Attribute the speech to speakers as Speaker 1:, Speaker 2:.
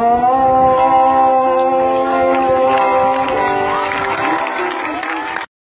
Speaker 1: Oh.